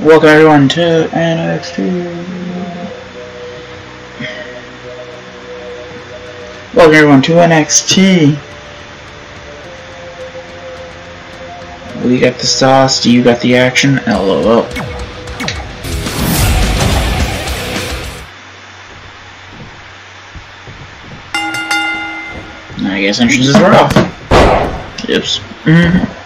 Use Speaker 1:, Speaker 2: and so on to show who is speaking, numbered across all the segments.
Speaker 1: Welcome everyone to NXT. Welcome everyone to NXT. We got the sauce, do you got the action, LOL. I guess entrances are off. Oops. Mm -hmm.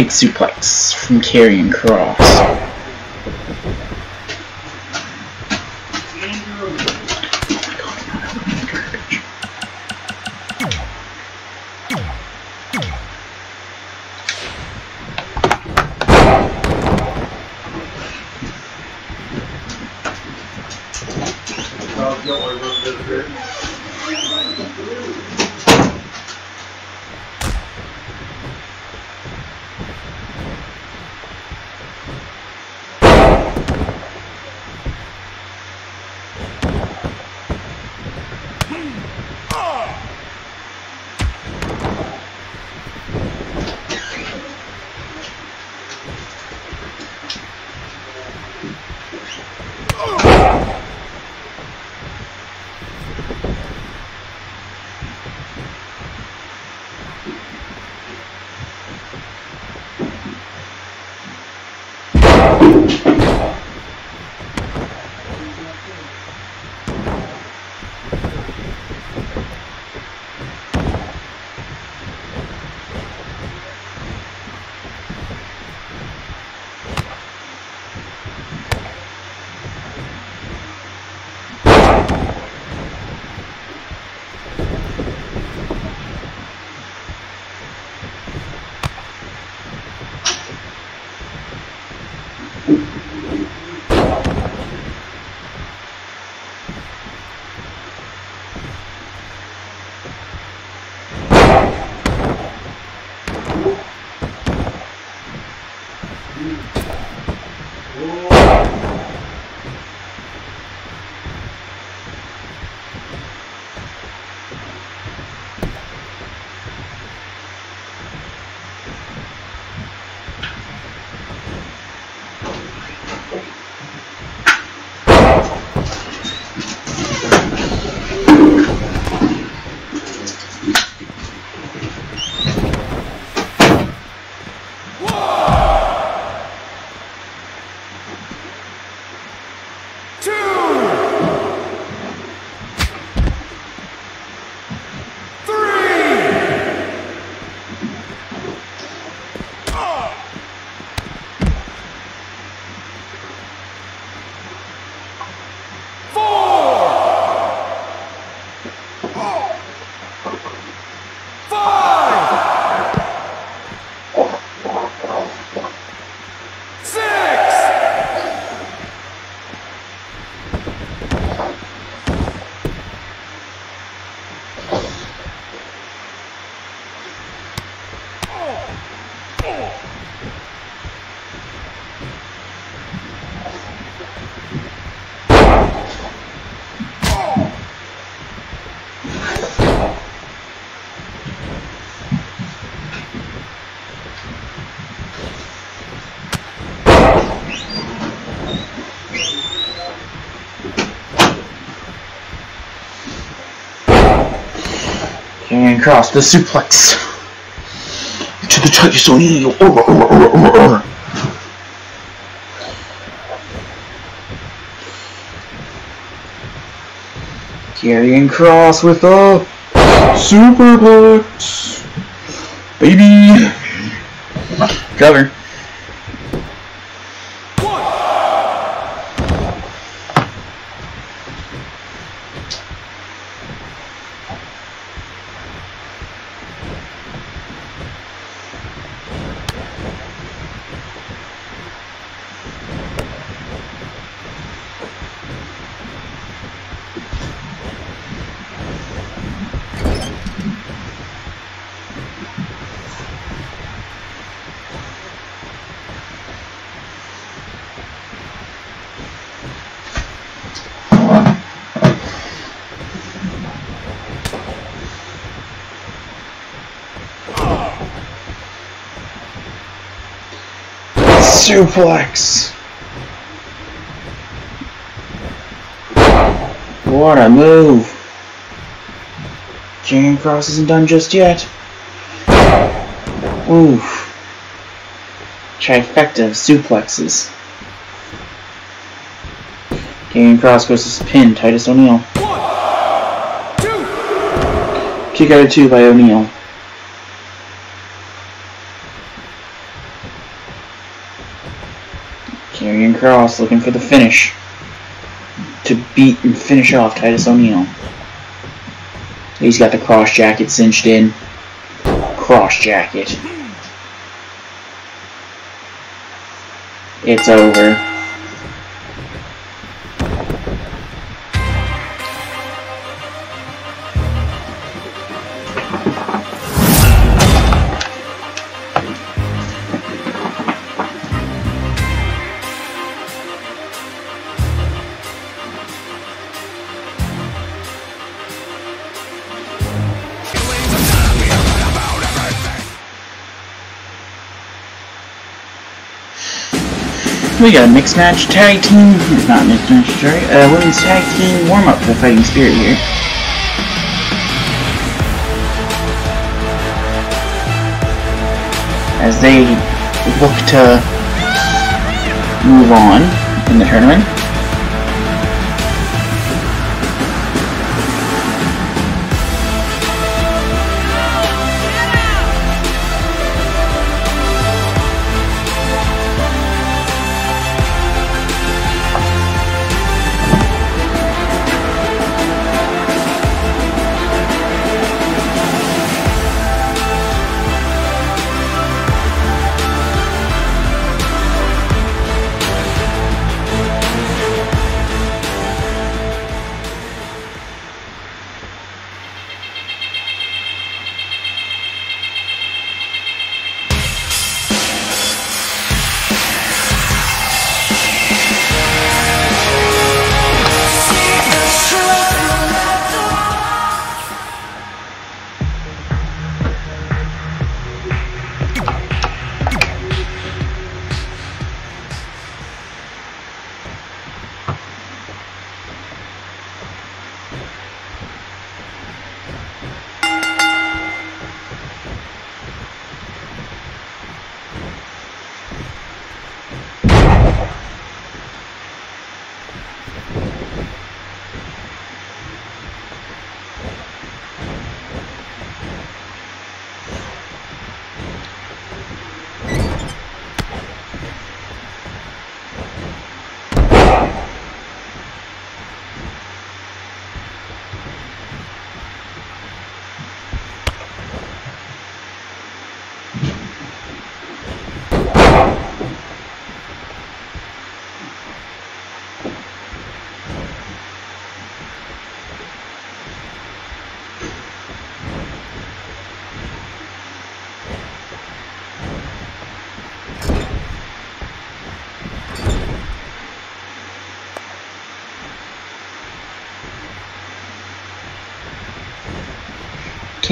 Speaker 1: Big suplex from Karrion Kross. And cross the suplex to the Tyson Karrion Kross with a superplex, baby. Cover. Suplex! What a move! Karrion Kross isn't done just yet. Oof. Trifecta of suplexes. Karrion Kross goes to pin Titus O'Neil. Kick out of two by O'Neil. Kross looking for the finish to beat and finish off Titus O'Neil. He's got the Kross Jacket cinched in. Kross Jacket. It's over. We got a mixed match tag team, not mixed match, sorry, uh, women's tag team warm up for Fighting Spirit here. As they look to move on in the tournament.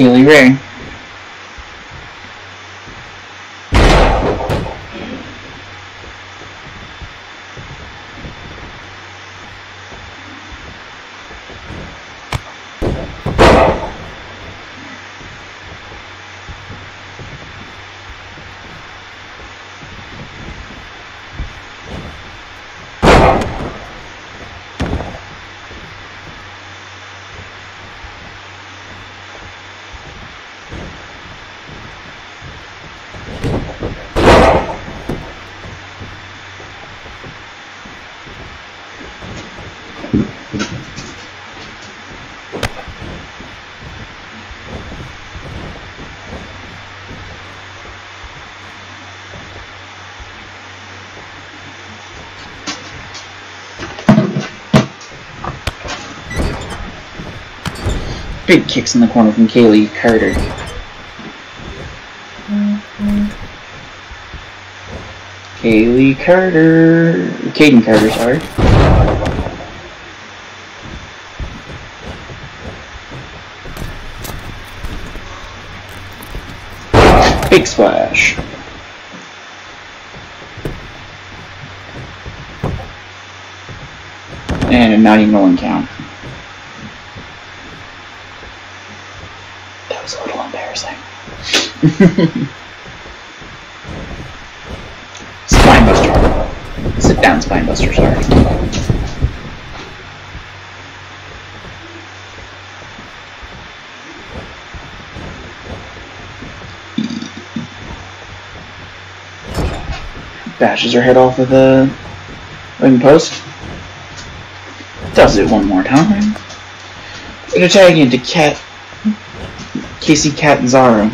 Speaker 1: Lee Ray. Big kicks in the corner from Kaylee Carter. Kaylee Carter. Kayden Carter, sorry. Big splash. And not even one count. Spinebuster. Sit down, Spinebuster, sorry. bashes her head off of the ring post. Does it one more time. Gonna tag into Cat Kacy Catanzaro.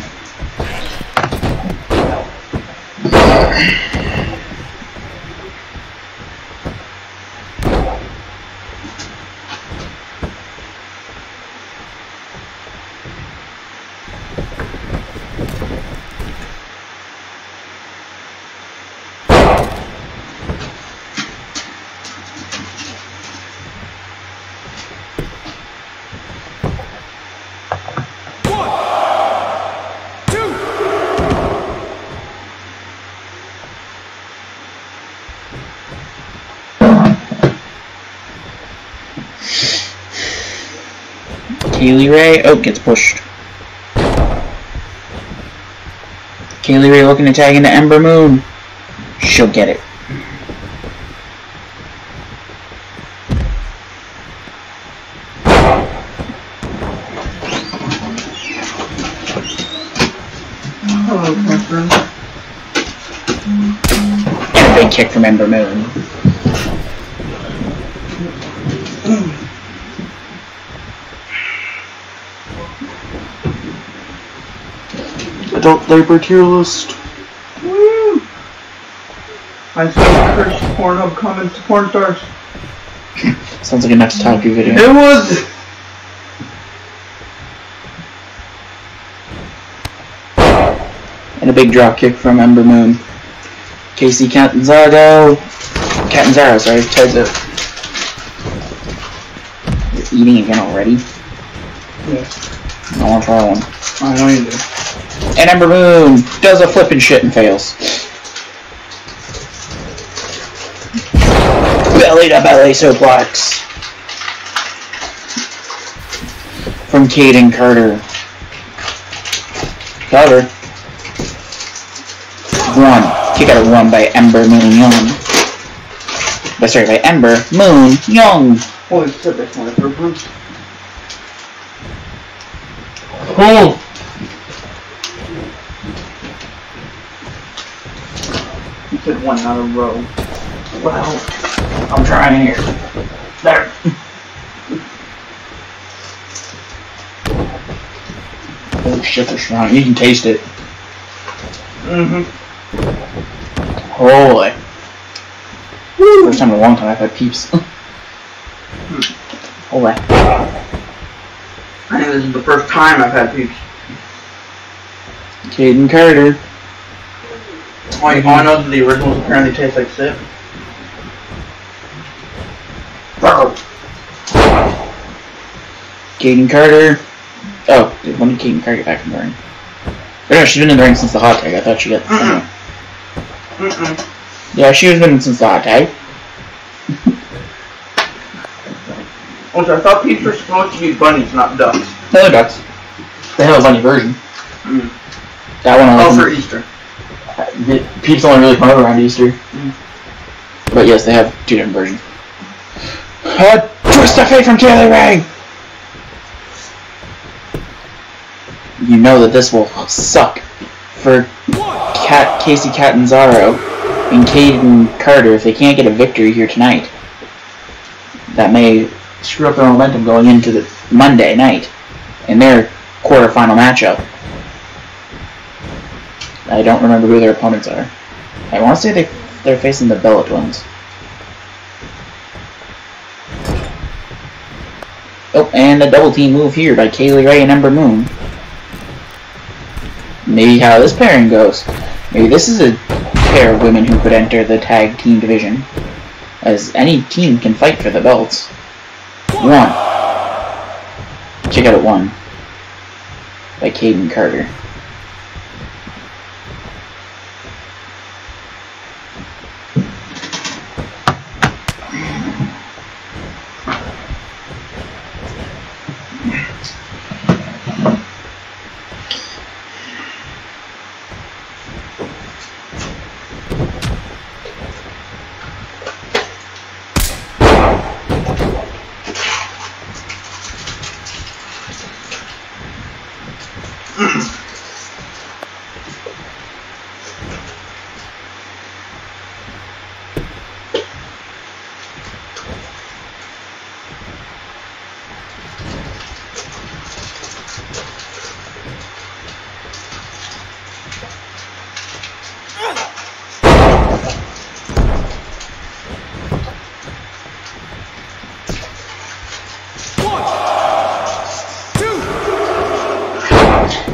Speaker 1: Kaylee Ray, oh, gets pushed. Kaylee Ray looking to tag into Ember Moon. She'll get it.
Speaker 2: Hello, Catherine.
Speaker 1: And a big kick from Ember Moon. Adult labor tier list.
Speaker 2: Woo! I saw Chris Pornhub comments to porn stars.
Speaker 1: Sounds like a next Taku video.
Speaker 2: It was.
Speaker 1: And a big drop kick from Ember Moon. Kacy Catanzaro. Catanzaro, sorry, tags it. You're eating again already?
Speaker 2: Yeah,
Speaker 1: I want to try one.
Speaker 2: I know you do.
Speaker 1: And Ember Moon does a flipping shit and fails. Belly to belly suplex. From Kayden Carter. Carter. One. Kick out of one by Ember Moon Young. But sorry, by Ember Moon Young.
Speaker 2: Holy shit, that's my third one.
Speaker 1: Oh.
Speaker 2: Said one, not a row.
Speaker 1: Well, I'm trying here. There. Oh shit, they're strong. You can taste it.
Speaker 2: Mm-hmm.
Speaker 1: Holy. First time in a long time I've had peeps. Holy.
Speaker 2: I think this is the first time I've had peeps.
Speaker 1: Kayden Carter.
Speaker 2: All, you, all I know is the originals apparently taste like sip.
Speaker 1: Kayden Carter. Oh, when did Kayden Carter get back from the ring? No, she's been in the ring since the hot tag. I thought she got.
Speaker 2: Mm-mm. Mm-mm.
Speaker 1: Yeah, she has been since the hot tag.
Speaker 2: Also, I thought peeps were supposed to be bunnies, not ducks.
Speaker 1: No, they're ducks. They have a bunny version.
Speaker 2: Mm.
Speaker 1: That one. I
Speaker 2: Oh, for Easter.
Speaker 1: The peeps only really come out around Easter.
Speaker 2: Mm.
Speaker 1: But yes, they have two different versions. Uh, twist of fate from Taylor Ray! You know that this will suck for Cat Kacy Catanzaro and Kayden Carter if they can't get a victory here tonight. That may screw up their momentum going into the Monday night in their quarterfinal matchup. I don't remember who their opponents are. I want to say they they're facing the Bella Twins. Oh, and a double team move here by Kaylee Ray and Ember Moon. Maybe how this pairing goes. Maybe this is a pair of women who could enter the tag team division. As any team can fight for the belts. One. Check out at one. By Kayden Carter.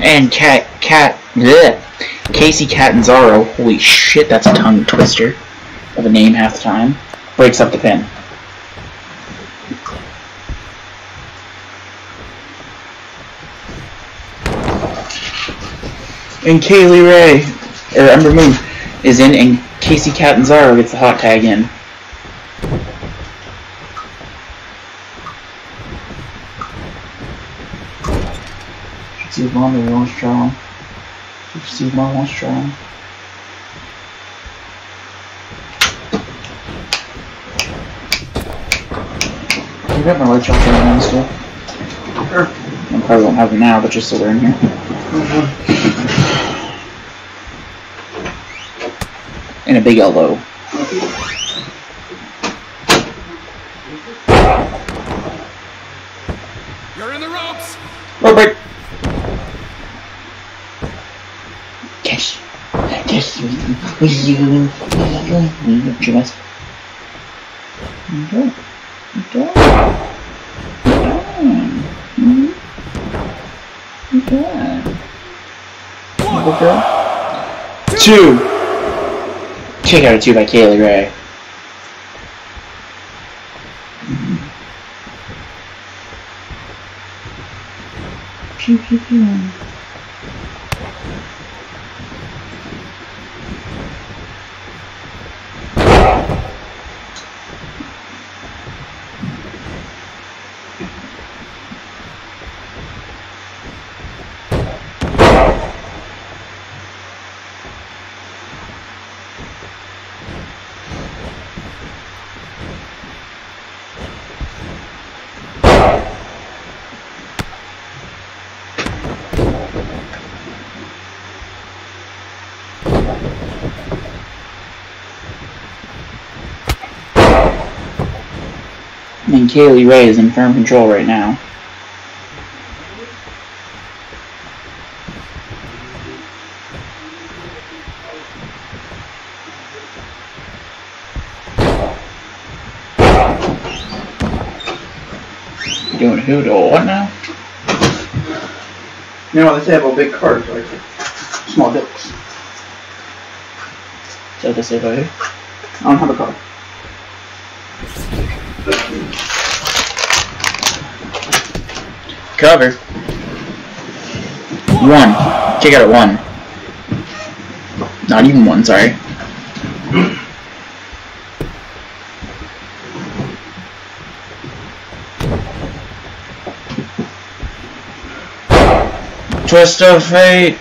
Speaker 1: And Cat, Cat, bleh. Kacy Catanzaro, holy shit, that's a tongue twister of a name half the time, breaks up the pin. And Kaylee Ray, or Ember Moon, is in, and Kacy Catanzaro gets the hot tag in. Should see if Mom really wants strong. Should see if Mom wants strong. You got my lights off right now still.
Speaker 2: Sure.
Speaker 1: I probably won't have them now, but just so they're in here. Mm-hmm. And a big elbow.
Speaker 3: You're in the ropes.
Speaker 1: Robert! Yes. Yes, you. You. You. You. Go. Two. Check out a two by Kaylee Ray. Pew pew pew. Mean, Kaylee Ray is in firm control right now. Doing who to a what now?
Speaker 2: You know, they say about big cards, like small dicks.
Speaker 1: Is that what they say about who?
Speaker 2: I don't have a card.
Speaker 1: Cover. One. Kick out at one. Not even one, sorry. Twist of fate.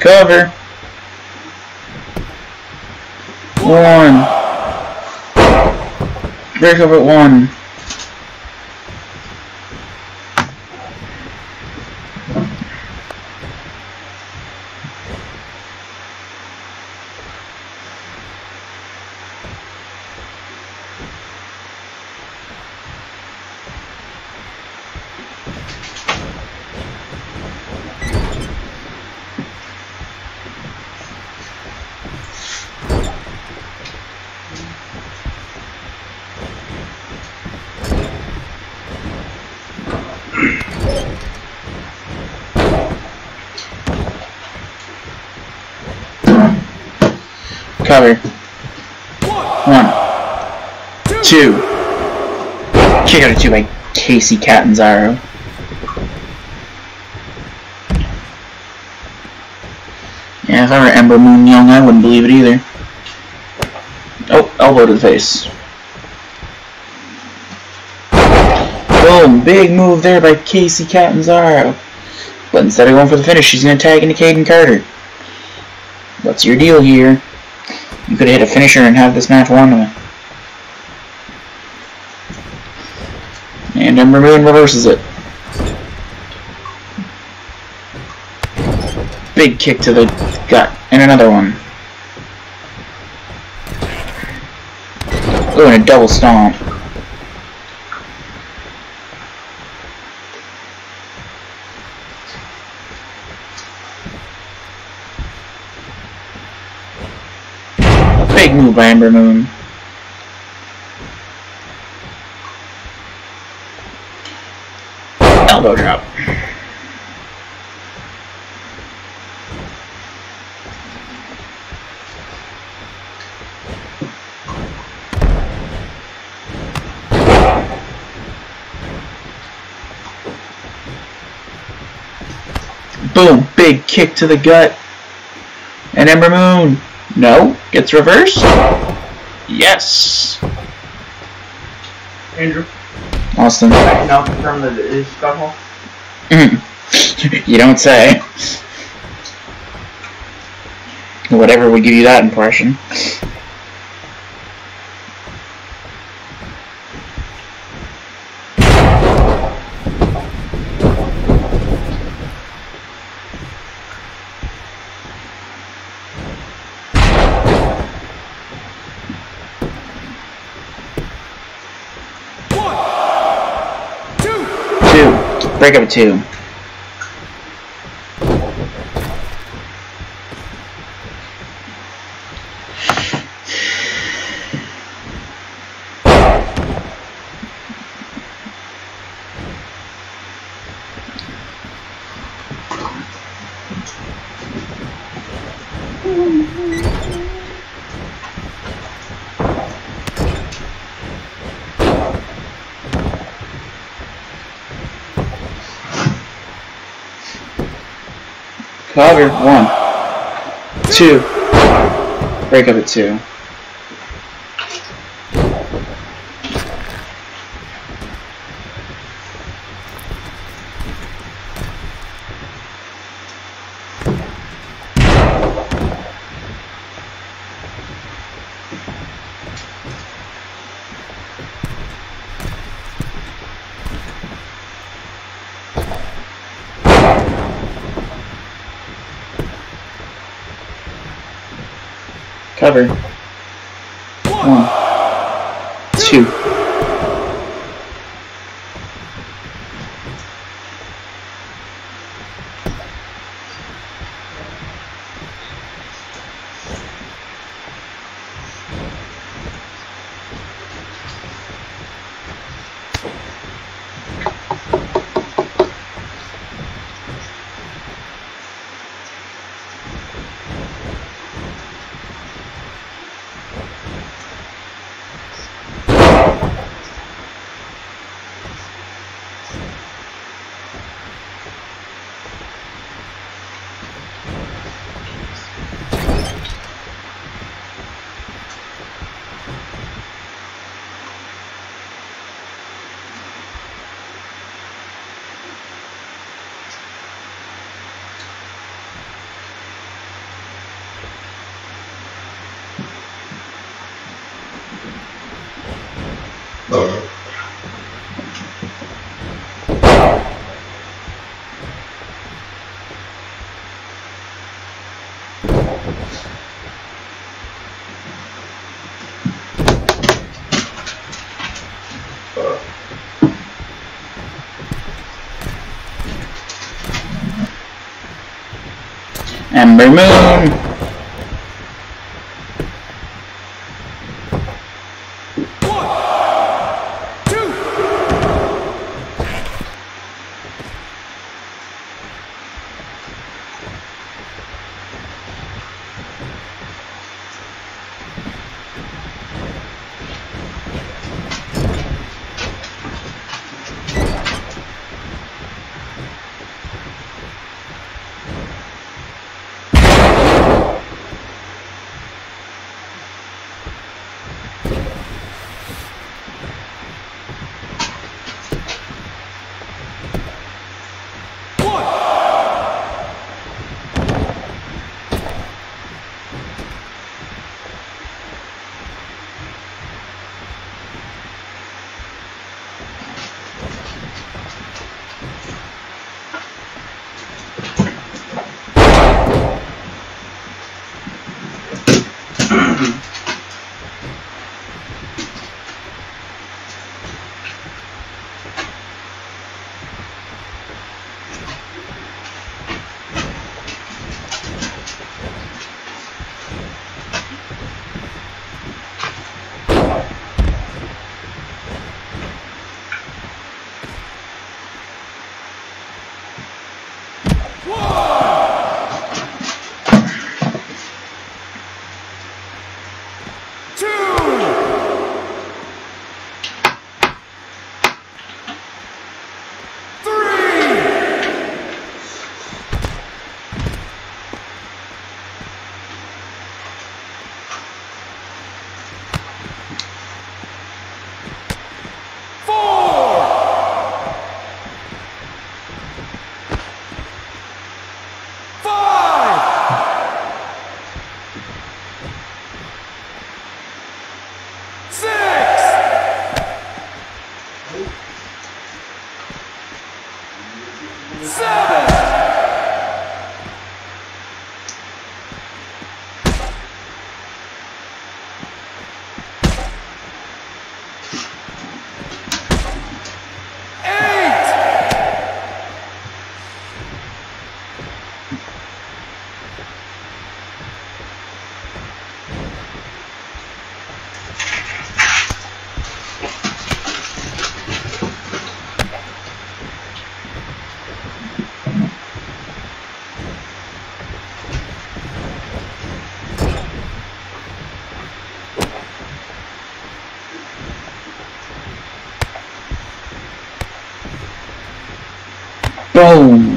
Speaker 1: Cover. One. Break up at one. Cover. One. Two. Kick out a two by Kacy Catanzaro. Yeah, if I were Ember Moon Young, I wouldn't believe it either. Oh, elbow to the face. Boom, big move there by Kacy Catanzaro. But instead of going for the finish, she's going to tag into Kayden Carter. What's your deal here? You could hit a finisher and have this match won. And Ember Moon reverses it. Big kick to the gut. And another one. Ooh, and a double stomp. Vandermoon. Elbow drop. Boom, big kick to the gut. And Ember Moon no. Gets reversed. Yes.
Speaker 2: Andrew,
Speaker 1: Austin.
Speaker 2: I can now confirm that it is Scott Hall. Mm-hmm.
Speaker 1: you don't say. Whatever would give you that impression. Two. Break up a two. Cover. One. Two. Break up at two. Cover. One. Two. Ember Moon. Boom!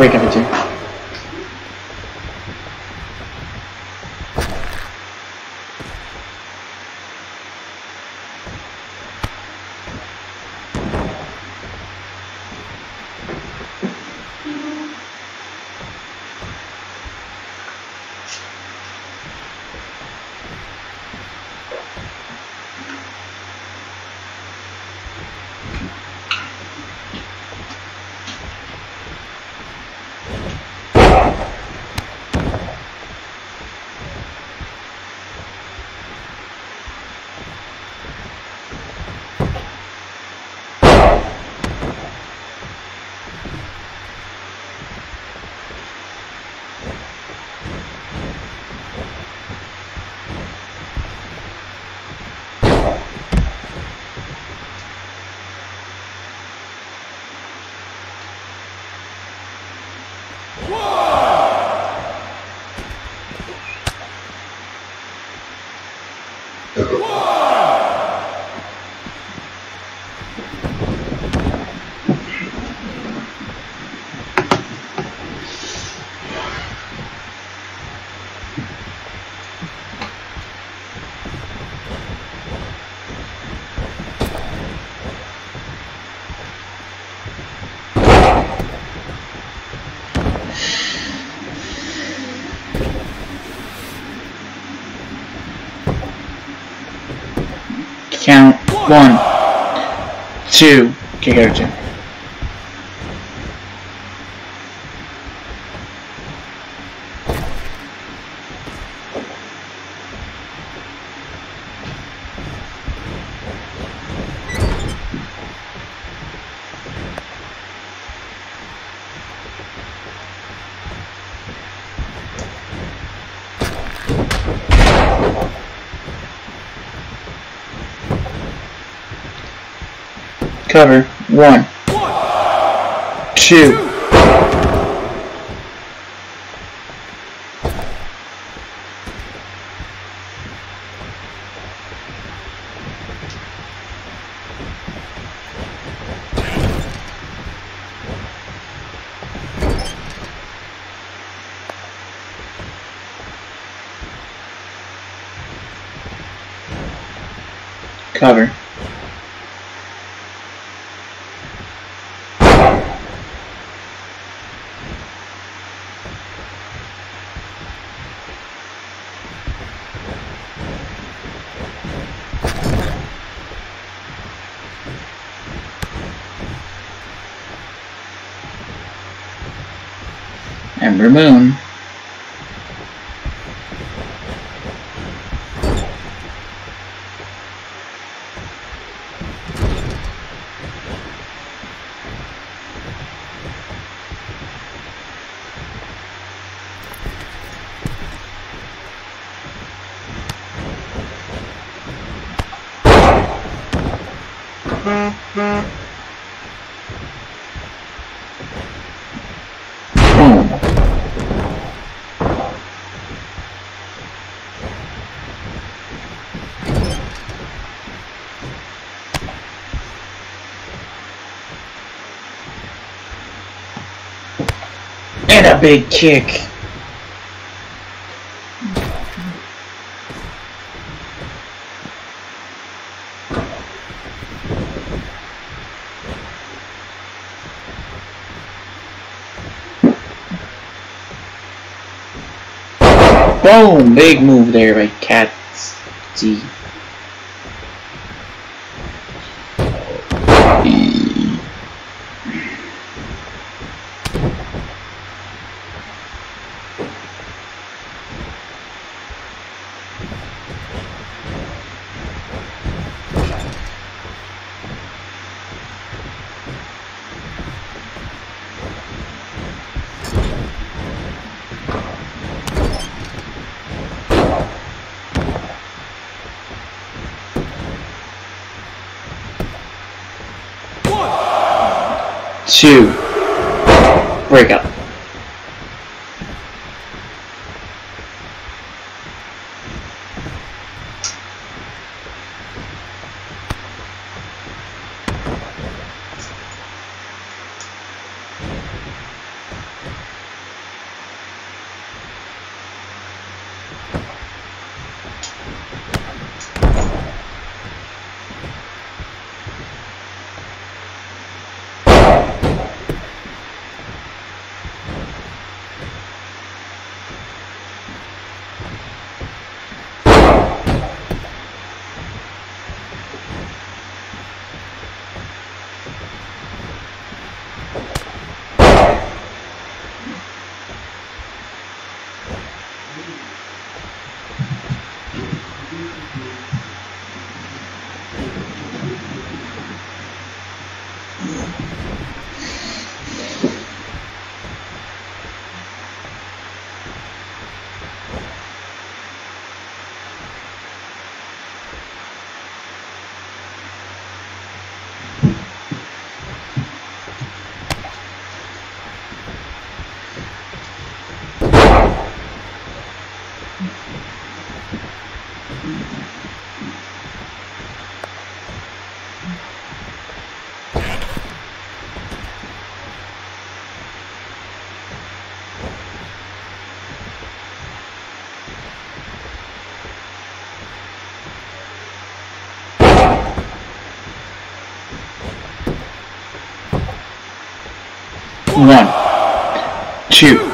Speaker 1: Two. Break up a two. Count one, two, kick two. Cover one, two. Cover. Ember Moon. Big kick. Boom! Big move there by Cats. Z. Two. Break up. One. Two.